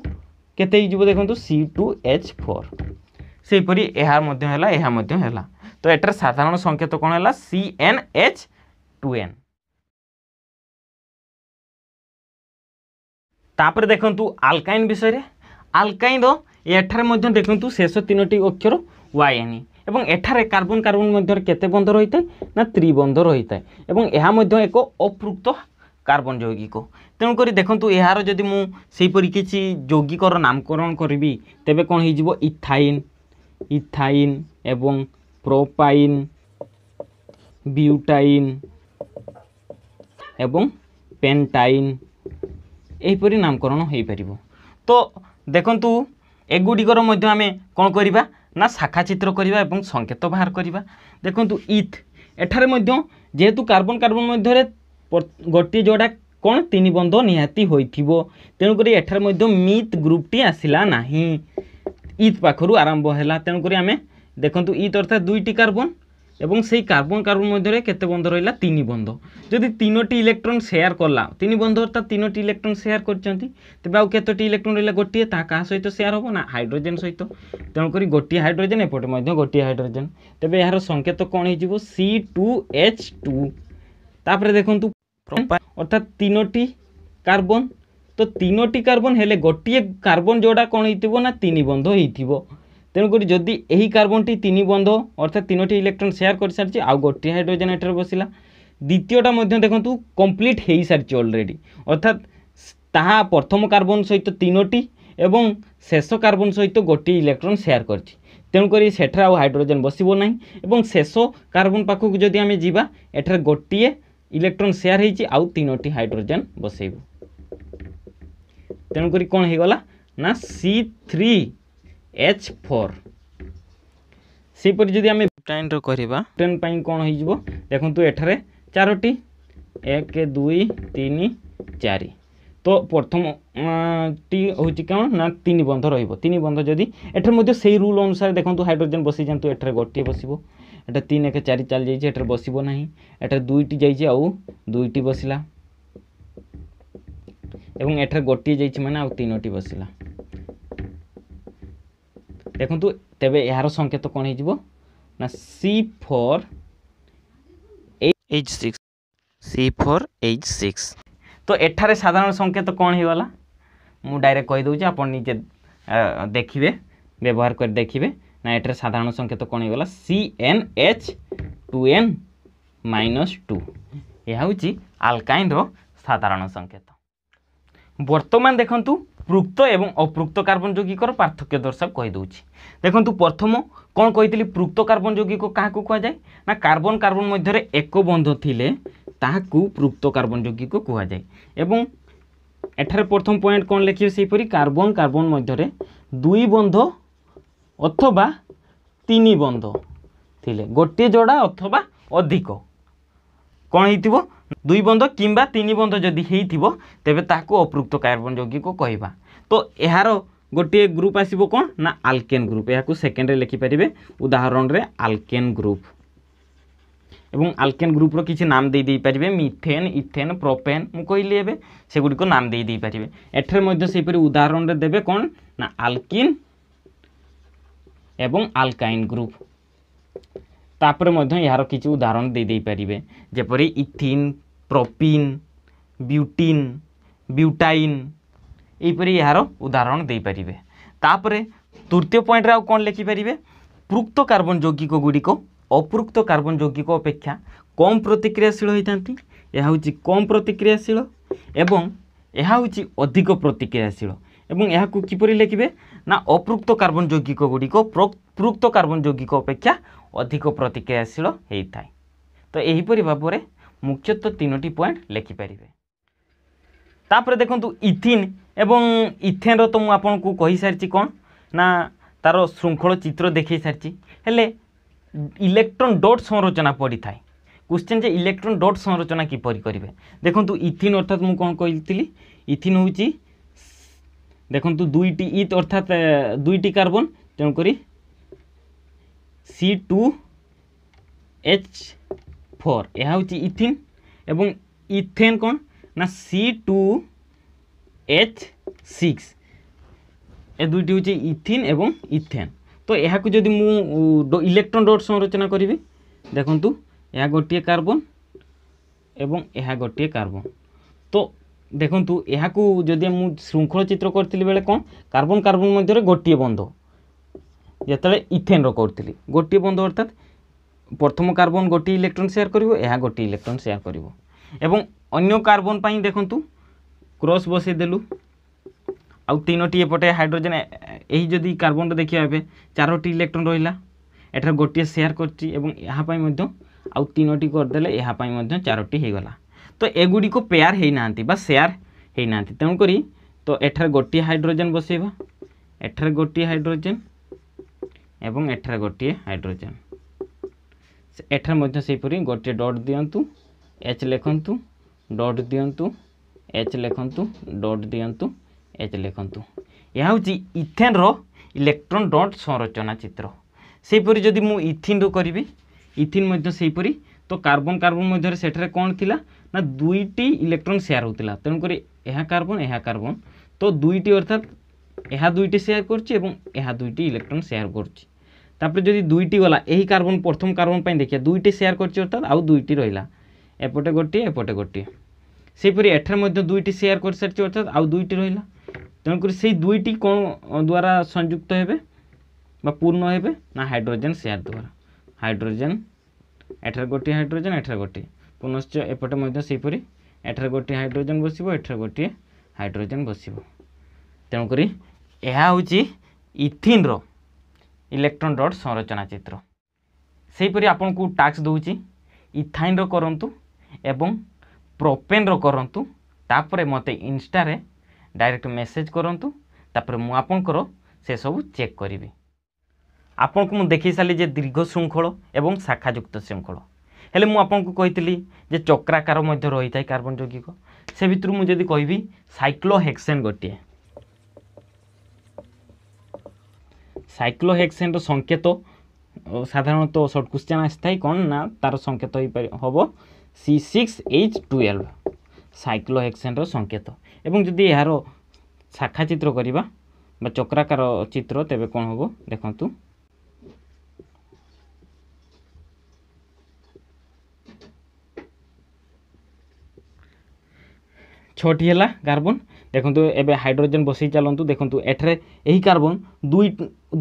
କେତେ ହେଇଯିବ ଦେଖନ୍ତୁ ସି ଟୁ ଏଚ୍ ଫୋର୍ ସେହିପରି ଏହା ମଧ୍ୟ ହେଲା ଏହା ମଧ୍ୟ ହେଲା তো এটার সাধারণ সংকেত কোণ হল C N H two N তাপরে দেখুন আলকাইন বিষয়ে আলকাইন এঠার মধ্যে দেখুন শেষ তিনোটি অক্ষর ওয়াইএন এবং এঠারে কার্বন কার্বন মধ্যে কেতে বন্ধ রয়েছে না ত্রিবন্ধ রয়েছে এবং এহা মধ্যে এক অপৃক্ত কার্বন যৌগিক তেমকরি দেখুন এর যদি মু সেইপরি কিছু যৌগিকর নামকরণ করবি তেবে কোণ হয়ে যাব ইথাইন ইথাইন এবং প্রোপাইন বিউটাইন এবং পেন্টাইন এইপরি নামকরণ হয়েপার তো দেখন্তু এগুড়িকর মধ্যে আমি কোণ করা না শাখা চিত্র করা এবং সংকেত বাহার করা দেখুন ইথ এঠারে মধ্যে যেহেতু কার্বন কার্বন মধ্যে গোটিয়ে যোটা কোণ তিন বন্ধ নিহতি হয়েছিল তেণুকরি এঠারে মধ্যে মিথ গ্রুপটি আসিলা না ইথ পাখু আরম্ভ হল তেণুকরি আমি ଦେଖନ୍ତୁ ଇଥ୍ ଅର୍ଥାତ୍ ଦୁଇଟି କାର୍ବନ এবং সেই কার্বন কার্বন মধ্যে কেতে বন্ধ রহিলা তিনি বন্ধ যদি তিনোটি ইলেকট্রন সেয়ার কলা তিনি বন্ধ অর্থাৎ তিনোটি ইলেকট্রন সেয়ার করছেন তেমনি আউ কতটি ইলেকট্রন রহিলা গোটিয়ে তা কাহা সহিত সেয়ার হব না হাইড্রোজেন সহিত তেমকরি গোটিয়ে হাইড্রোজেন এপটে মধ্যে গোটিয়ে হাইড্রোজেন তেবে এর সংকেত কোণ হয়ে সি টু এচ টু তাপরে দেখুন অর্থাৎ তিনোটি কার্বন তো তিনোটি কার্বন হলে গোটিয়ে কার্বন যেটা কোণ হয়ে না তিনি বন্ধ হয়ে তেমনি যদি এই কার্বনটি তিনি বন্ধ অর্থাৎ তিনোটি ইলেকট্রন সেয়ার করে সারিছে আউ গোটিয়ে হাইড্রোজেন এটার বসিলা দ্বিতীয়টা মধ্যে দেখুন কমপ্লিট হয়ে সারিছে অলরেডি অর্থাৎ তাহা প্রথম কার্বন সহিত তিনোটি এবং শেষ কার্বন সহিত গোটিয়ে ইলেকট্রন সেয়ার করছে তেমকরি সেঠার আউ হাইড্রোজেন বসব না এবং শেষ কার্বন পাখক যদি আমি যা এঠার গোটিয়ে ইলেকট্রন সেয়ার হয়েছি আউ তিনোটি হাইড্রোজেন বসাইব তেমকরি কম হয়ে গলা না সি থ্রি ଏଚ୍ ଫୋର୍ ସେହିପରି ଯଦି ଆମେ ବ୍ୟୁଟାଇନ୍ର କରିବା ବ୍ୟୁଟାଇନ୍ ପାଇଁ କ'ଣ ହୋଇଯିବ ଦେଖନ୍ତୁ ଏଠାରେ ଚାରୋଟି ଏକ ଦୁଇ ତିନି ଚାରି ତ ପ୍ରଥମଟି ହେଉଛି କ'ଣ ନା ତିନି ବନ୍ଧ ରହିବ ତିନି ବନ୍ଧ ଯଦି ଏଠାରେ ମଧ୍ୟ ସେଇ ରୁଲ୍ ଅନୁସାରେ ଦେଖନ୍ତୁ ହାଇଡ୍ରୋଜେନ୍ ବସିଯାଆନ୍ତୁ ଏଠାରେ ଗୋଟିଏ ବସିବ ଏଠାରେ ତିନି ଏକ ଚାରି ଚାଲି ଯାଇଛି ଏଠାରେ ବସିବ ନାହିଁ ଏଠାରେ ଦୁଇଟି ଯାଇଛି ଆଉ ଦୁଇଟି ବସିଲା ଏବଂ ଏଠାରେ ଗୋଟିଏ ଯାଇଛି ମାନେ ଆଉ ତିନୋଟି ବସିଲା দেখন্তু তেবে এর সংকেত কোন হয়ে যাব না C four H six C four H six তো এঠারে সাধারণ সংকেত কোন হয়েগলা মু ডাইরেক্ট কই দেউছি আপন নিজে দেখিবে ব্যবহার করে দেখিবে না এটার সাধারণ সংকেত কোন হয়েগলা C N H two N minus two ଏହା ହେଉଛି ଆଲକାଇନ୍ର ସାଧାରଣ ସଂକେତ ବର୍ତ୍ତମାନ ଦେଖନ୍ତୁ প্রুক্ত এবং অপ্রুক্ত কার্বন যৌগিকর পার্থক্য দর্শা কহিদেছি দেখুন প্রথম কম কইলি প্রুক্ত কার্বন যৌগিক কাহকু কুযায় না কার্বন কার্বন মধ্যে এক বন্ধ থিলে তাহকু প্রুক্ত কার্বন যৌগিক কুযায় এবং এঠারে প্রথম পয়েন্ট কোণ লেখিবে সেইপরি কার্বন কার্বন মধ্যে দুই বন্ধ অথবা তিনি বন্ধ থিলে গোটিয়ে যোড়া অথবা অধিক কোণ হইতিব দুই বন্ধ কিংবা তিন বন্ধ যদি হয়েছিল তেবে তাকে অপৃক্ত কার্বন যৌগীকে কহবা তো এর গোটিয়ে গ্রুপ আসব কোণ না আলকেন গ্রুপ এখন সেকেন্ডে লিখিপারে উদাহরণে আলকেন গ্রুপ এবং আলকেন গ্রুপর কিছু নাম দিয়ে মিথেন ইথেন প্রোপেন মু কহিলি এবে সেগুড়ি নাম দিয়ে এঠার মধ্যে সেইপরি উদাহরণে দেবে কোণ না আলকিন এবং আলকাইন গ্রুপ তাপরে মধ্যে এর কিছু উদাহরণ দিয়ে যেপরি ইথিন প্রোপিন বিউটিন বিউটাইন এইপরি এর উদাহরণ দিয়ে তাপরে তৃতীয় পয়েন্টে আউ কম লেখিপারে পৃক্ত কার্বন যৌগিক গুড়িক অপৃক্ত কার্বন যৌগিক অপেক্ষা কম প্রতিক্রিয়াশীল হয়ে থাকে ଏହା ହେଉଛି କମ୍ ପ୍ରତିକ୍ରିୟାଶୀଳ ଏବଂ ଏହା ହେଉଛି ଅଧିକ ପ୍ରତିକ୍ରିୟାଶୀଳ ଏବଂ ଏହାକୁ କିପରି ଲେଖିବେ ନା ଅପୃକ୍ତ କାର୍ବନ ଯୌଗିକ ଗୁଡ଼ିକ ପୃକ୍ତ କାର୍ବନ ଯୌଗିକ ଅପେକ୍ଷା ଅଧିକ ପ୍ରତିକ୍ରିୟାଶୀଳ ହୋଇଥାଏ ତ ଏହିପରି ଭାବରେ ମୁଖ୍ୟତଃ ତିନୋଟି ପଏଣ୍ଟ ଲେଖିପାରିବେ ତାପରେ ଦେଖନ୍ତୁ ଇଥିନ୍ ଏବଂ ଇଥେନ୍ର ତ ମୁଁ ଆପଣଙ୍କୁ କହିସାରିଛି କ'ଣ ନା ତା'ର ଶୃଙ୍ଖଳ ଚିତ୍ର ଦେଖାଇ ସାରିଛି ହେଲେ ଇଲେକ୍ଟ୍ରନ୍ ଡଟ୍ ସଂରଚନା ପଡ଼ିଥାଏ क्वेश्चन जे इलेक्ट्रोन डट संरचना किपर करेंगे देखो इथिन अर्थात मुझे कौन कही इथिन हूँ देखु दुईट इथ अर्थात दुईट कार्बन तेणुक सी टू एच ଫୋର୍ ଏହା ହେଉଛି ଇଥିନ୍ ଏବଂ ଇଥେନ୍ କ'ଣ ନା ସି ଟୁ ଏଚ୍ ସିକ୍ସ ଏ ଦୁଇଟି ହେଉଛି ଇଥିନ୍ ଏବଂ ଇଥେନ୍ ତ ଏହାକୁ ଯଦି ମୁଁ ଇଲେକ୍ଟ୍ରନ୍ ଡଟ୍ ସଂରଚନା କରିବି ଦେଖନ୍ତୁ ଏହା ଗୋଟିଏ କାର୍ବନ ଏବଂ ଏହା ଗୋଟିଏ କାର୍ବନ ତ ଦେଖନ୍ତୁ ଏହାକୁ ଯଦି ମୁଁ ଶୃଙ୍ଖଳ ଚିତ୍ର କରିଥିଲି ବେଳେ କ'ଣ କାର୍ବନ କାର୍ବନ ମଧ୍ୟରେ ଗୋଟିଏ ବନ୍ଧ ଯେତେବେଳେ ଇଥେନ୍ର କରୁଥିଲି ଗୋଟିଏ ବନ୍ଧ ଅର୍ଥାତ୍ প্রথম কার্বন গোটি ইলেকট্রন সেয়ার করব এ গোটি ইলেকট্রন সেয়ার করব এবং অন্য কার্বন পাই দেখন্তু ক্রস বসাই দেলু আউ তিনোটি এপটে হাইড্রোজেন এই যদি কার্বনটা দেখিবা এবে চারোটি ইলেকট্রন রহিলা এটার গোটিয়ে সেয়ার করছি এবং এপাই মধ্য আউ তিনোটি করদেলে এপাই মধ্য চারোটি হয়েগলা তো এগুড়ি পেয়ার হয়ে না বা সেয়ার হয়ে না তেমকরি তো এঠার গোটিয়ে হাইড্রোজেন বসাইবা এঠার গোটিয়ে হাইড্রোজেন এবং এঠার গোটিয়ে হাইড্রোজেন ଏଠାରେ ମଧ୍ୟ ସେହିପରି ଗୋଟିଏ ଡଟ୍ ଦିଅନ୍ତୁ ଏଚ୍ ଲେଖନ୍ତୁ ଡଟ୍ ଦିଅନ୍ତୁ ଏଚ୍ ଲେଖନ୍ତୁ ଡଟ୍ ଦିଅନ୍ତୁ ଏଚ୍ ଲେଖନ୍ତୁ ଏହା ହେଉଛି ଇଥେନ୍ର ଇଲେକ୍ଟ୍ରନ୍ ଡଟ୍ ସଂରଚନା ଚିତ୍ର ସେହିପରି ଯଦି ମୁଁ ଇଥିନ୍ରୁ କରିବି ଇଥିନ୍ ମଧ୍ୟ ସେହିପରି ତ କାର୍ବନ୍ କାର୍ବନ୍ ମଧ୍ୟରେ ସେଠାରେ କ'ଣ ଥିଲା ନା ଦୁଇଟି ଇଲେକ୍ଟ୍ରନ୍ ସେୟାର ହେଉଥିଲା ତେଣୁକରି ଏହା କାର୍ବନ୍ ଏହା କାର୍ବନ୍ ତ ଦୁଇଟି ଅର୍ଥାତ୍ ଏହା ଦୁଇଟି ସେୟାର କରୁଛି ଏବଂ ଏହା ଦୁଇଟି ଇଲେକ୍ଟ୍ରନ୍ ସେୟାର କରୁଛି তারপরে যদি দুইটি গলা এই কার্বন প্রথম কার্বন পাই দেখিয়া দুইটি সেয়ার করছে অর্থাৎ আউ দুইটি রহিলা এপটে গোটিয়ে এপটে গোটিয়ে সেইপরি এঠার মধ্যে দুইটি সেয়ার করে সারছে অর্থাৎ আউ দুইটি রহিলা তেমকরি সেই দুইটি কোণ দ্বারা সংযুক্ত হবে বা পূর্ণ হবে না হাইড্রোজেন সেয়ার দ্বারা হাইড্রোজেন এঠার গোটিয়ে হাইড্রোজেন এঠার গোটিয়ে পুনশ্চ এপটে মধ্যে সেইপরি এঠার গোটিয়ে হাইড্রোজেন বসিব এঠার গোটিয়ে হাইড্রোজেন বসিব তেমকরি ଏହା ହେଉଛି ଇଥିନ୍ର ইলেকট্রন ডট সংরচনা চিত্র সেইপরি আপনার টাস্ক দেছি ইথাইনর করতু এবং প্রোপেনর করতু তাপরে মতো ইনস্টারে ডাইরেক্ট মেসেজ করতু তাপরে মু আপনার সেসব চেক করবি আপনার মু দেখি সারি যে দীর্ঘ শৃঙ্খল এবং শাখাযুক্ত শৃঙ্খল হলে মু আপনার কইলি যে চক্রাকার মধ্যে রয়ে থাকে কার্বন যৌগিক সে ভিতর মু যদি কবি সাইক্লোহেক্সেন গোটিয়ে সাইক্লোহেক্সেন্র সংকেত সাধারণত শর্ট কোশ্চেন আসিথাই କ'ଣ ନା ତା'ର ସଂକେତ ହେବ ସି ସିକ୍ସ ଏଚ୍ ଟୁଏଲ୍ଭ ସାଇକ୍ଲୋହେକ୍ସେନ୍ର ସଂକେତ ଏବଂ ଯଦି ଏହାର ଶାଖା ଚିତ୍ର କରିବା বা চক্রাকার চিত্র তেবে কোণ হব দেখন্তু ছটি হেলা কার্বন ଦେଖନ୍ତୁ ଏବେ ହାଇଡ୍ରୋଜେନ୍ ବସାଇ ଚାଲନ୍ତୁ ଦେଖନ୍ତୁ ଏଠାରେ ଏହି କାର୍ବନ୍ ଦୁଇ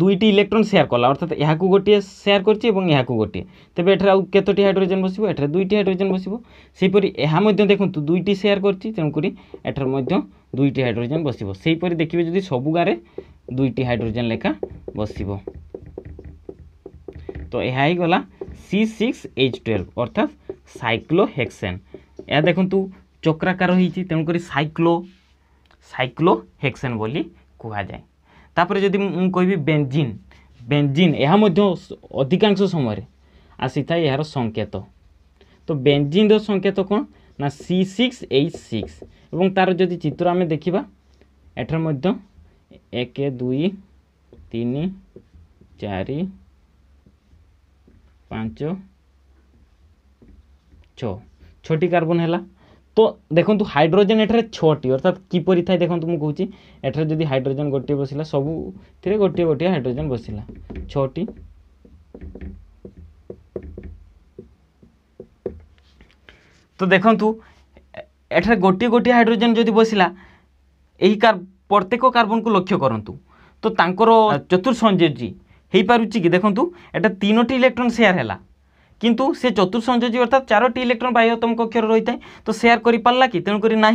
ଦୁଇଟି ଇଲେକ୍ଟ୍ରନ୍ ସେୟାର କଲା ଅର୍ଥାତ୍ ଏହାକୁ ଗୋଟିଏ ସେୟାର କରିଛି ଏବଂ ଏହାକୁ ଗୋଟିଏ ତେବେ ଏଠାରେ ଆଉ କେତୋଟି ହାଇଡ୍ରୋଜେନ୍ ବସିବ ଏଠାରେ ଦୁଇଟି ହାଇଡ୍ରୋଜେନ୍ ବସିବ ସେହିପରି ଏହା ମଧ୍ୟ ଦେଖନ୍ତୁ ଦୁଇଟି ସେୟାର କରିଛି ତେଣୁକରି ଏଠାରେ ମଧ୍ୟ ଦୁଇଟି ହାଇଡ୍ରୋଜେନ୍ ବସିବ ସେହିପରି ଦେଖିବେ ଯଦି ସବୁ ଗାଁରେ ଦୁଇଟି ହାଇଡ୍ରୋଜେନ୍ ଲେଖା ବସିବ ତ ଏହା ହେଇଗଲା সি সিক্স এইচ টুয়েলভ অর্থাৎ সাইক্লোহেক্সেন এ দেখুন চক্রাকার হয়েছে তেমক সাইক্লো ସାଇକ୍ଲୋହେକ୍ସେନ୍ ବୋଲି କୁହାଯାଏ ତାପରେ ଯଦି ମୁଁ କହିବି ବେଞ୍ଜିନ୍ ବେଞ୍ଜିନ୍ ଏହା ମଧ୍ୟ ଅଧିକାଂଶ ସମୟରେ ଆସିଥାଏ ଏହାର ସଙ୍କେତ ତ ବେଞ୍ଜିନ୍ର ସଙ୍କେତ କ'ଣ ନା ସି ସିକ୍ସ ଏଇଚ୍ ସିକ୍ସ ଏବଂ ତା'ର ଯଦି ଚିତ୍ର ଆମେ ଦେଖିବା ଏଠାରେ ମଧ୍ୟ ଏକ ଦୁଇ ତିନି ଚାରି ପାଞ୍ଚ ଛଅ ଛଅଟି କାର୍ବନ୍ ହେଲା তো দেখন্তু ହାଇଡ୍ରୋଜେନ୍ ଏଠାରେ ଛଅଟି ଅର୍ଥାତ୍ କିପରି ଥାଏ ଦେଖନ୍ତୁ ମୁଁ କହୁଛି ଏଠାରେ ଯଦି ହାଇଡ୍ରୋଜେନ୍ ଗୋଟିଏ ବସିଲା ସବୁଥିରେ ଗୋଟିଏ ଗୋଟିଏ ହାଇଡ୍ରୋଜେନ୍ ବସିଲା ଛଅଟି ତ ଦେଖନ୍ତୁ ଏଠାରେ ଗୋଟିଏ ଗୋଟିଏ ହାଇଡ୍ରୋଜେନ୍ ଯଦି ବସିଲା ଏହି ପ୍ରତ୍ୟେକ କାର୍ବନକୁ ଲକ୍ଷ୍ୟ କରନ୍ତୁ ତ ତାଙ୍କର ଚତୁର୍ସଂଯୋଜୀ ହୋଇପାରୁଛି କି ଦେଖନ୍ତୁ ଏଟା ତିନୋଟି ଇଲେକ୍ଟ୍ରନ୍ ସେୟାର ହେଲା কিন্তু সে চতুর্সহযোজী অর্থাৎ চারোটি ইলেকট্রন বাহ্যতম কক্ষরে রয়েছে তো সেয়ার করে পারা কি তেমকি না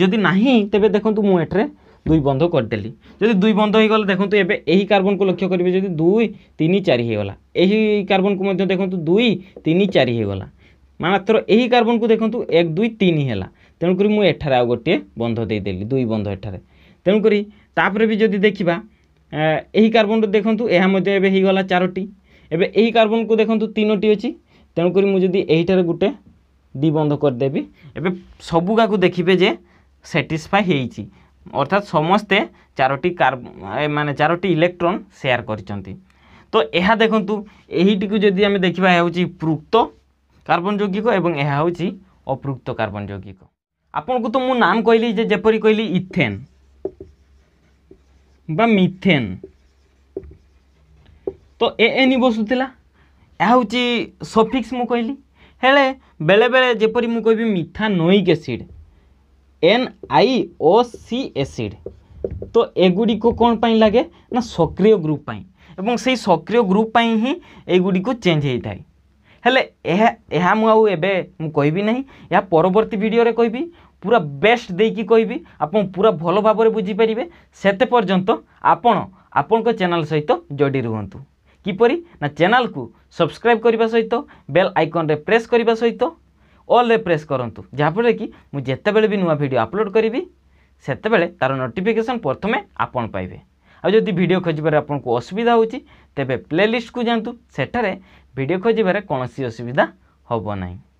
যদি না তবে দেখুন মু এঠারে দুই বন্ধ করেদেলি যদি দুই বন্ধ হয়ে গলা দেখুন এবার এই কার্বন কু লক্ষ্য করবে যদি দুই তিন চারি হয়ে গেল এই কার্বন কু দেখুন দুই তিন চারি হয়ে গেল মাত্র এই কার্বন কু দেখুন এক দুই তিন হল তেমকি মু এঠারে আউ গোটিয়ে বন্ধ দিয়েদেলি দুই বন্ধ এঠারে তেমকি তাপরে বি যদি দেখা এই কার্বন দেখুন এ এবে হয়ে গেল চারোটি এবার এই কার্বন কু দেখুন তিনোটি অছি তেমকরি মু যদি এইটার গোটে দি বন্ধ করেদেবি এবে সবুগাক দেখবে যে স্যাটিসফাই হয়েছি অর্থাৎ সমস্তে চারোটি কার্ব মানে চারোটি ইলেকট্রন সেয়ার করছেন তো এহা দেখন্তু এইটি যদি আমি দেখিবা হচ্ছে পৃক্ত কার্বন যৌগিক এবং এহা হচ্ছে অপৃক্ত কার্বন যৌগিক আপনার তো মু নাম কইলি যে যেপরি কইলি ইথেন বা মিথেন তো এ এনি বসুলা ଏହା ହେଉଛି ସଫିକ୍ସ ମୁଁ କହିଲି ହେଲେ ବେଳେବେଳେ ଯେପରି ମୁଁ କହିବି methanoic acid N I O C acid ତ ଏଗୁଡ଼ିକ କ'ଣ ପାଇଁ ଲାଗେ ନା ସକ୍ରିୟ ଗ୍ରୁପ୍ ପାଇଁ ଏବଂ ସେଇ ସକ୍ରିୟ ଗ୍ରୁପ୍ ପାଇଁ ହିଁ ଏଗୁଡ଼ିକୁ ଚେଞ୍ଜ ହେଇଥାଏ ହେଲେ ଏହା ଏହା ମୁଁ ଆଉ ଏବେ ମୁଁ କହିବି ନାହିଁ ଏହା ପରବର୍ତ୍ତୀ ଭିଡ଼ିଓରେ କହିବି ପୁରା ବେଷ୍ଟ ଦେଇକି କହିବି ଆପଣ ପୁରା ଭଲ ଭାବରେ ବୁଝିପାରିବେ ସେତେ ପର୍ଯ୍ୟନ୍ତ ଆପଣ ଆପଣଙ୍କ ଚ୍ୟାନେଲ୍ ସହିତ ଯୋଡ଼ି ରୁହନ୍ତୁ কিপরি না চ্যানেলকু সবসক্রাইব করা সহ বেল আইকনরে প্রেস করা সহ অল্রে প্রেস করতু যাফলে কি মু যেতবে বি নূয়া ভিডিও আপলোড করবি সেতবে তার নোটিফিকেসন প্রথমে আপন পাইবে আদি ভিডিও খোঁজবার আপনার অসুবিধা হচ্ছে তেমনি প্লেলিস্ট কু যাতে সেঠার ভিডিও খোঁজবার কোণী অসুবিধা হব না